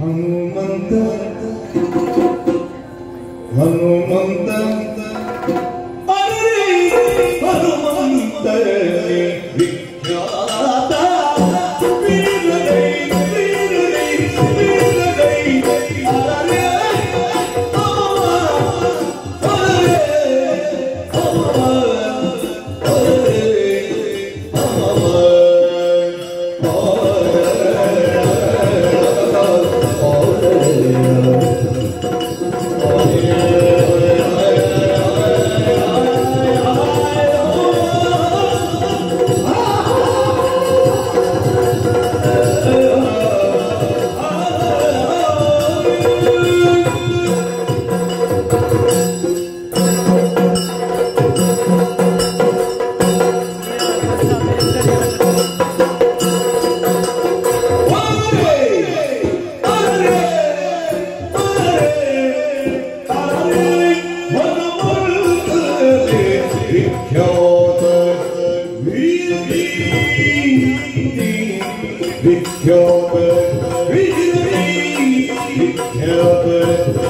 Hanumanta, Hanumanta, Your birthday, help it.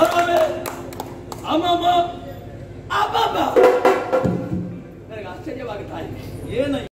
ಆಮೇಲೆ ಅಮ್ಮಮ್ಮ ಅಬ್ಬಬ್ಬ ನನಗೆ ಆಶ್ಚರ್ಯವಾಗುತ್ತಾ ಇದೆ. ಏನ